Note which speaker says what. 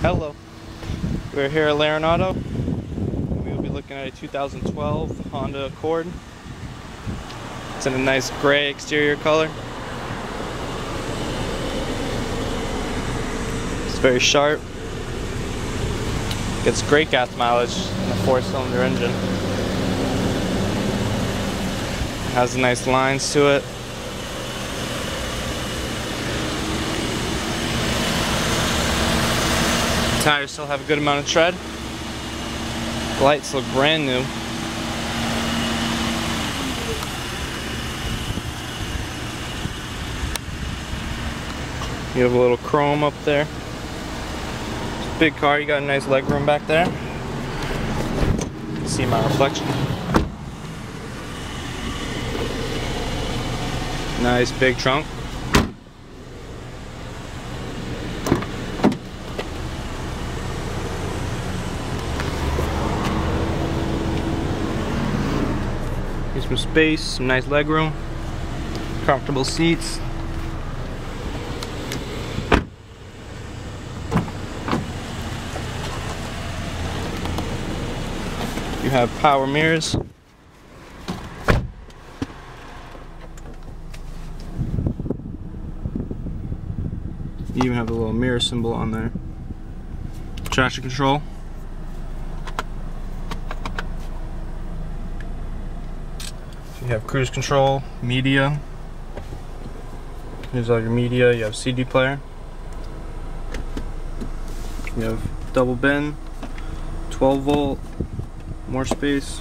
Speaker 1: Hello. We're here at Larin Auto. We will be looking at a 2012 Honda Accord. It's in a nice gray exterior color. It's very sharp. Gets great gas mileage in a four-cylinder engine. Has nice lines to it. Tires still have a good amount of tread. Lights look brand new. You have a little chrome up there. Big car, you got a nice leg room back there. See my reflection. Nice big trunk. Here's some space, some nice leg room, comfortable seats. You have power mirrors. You even have the little mirror symbol on there. Traction control. You have cruise control, media. Here's all your media. You have CD player. You have double bin, 12 volt, more space.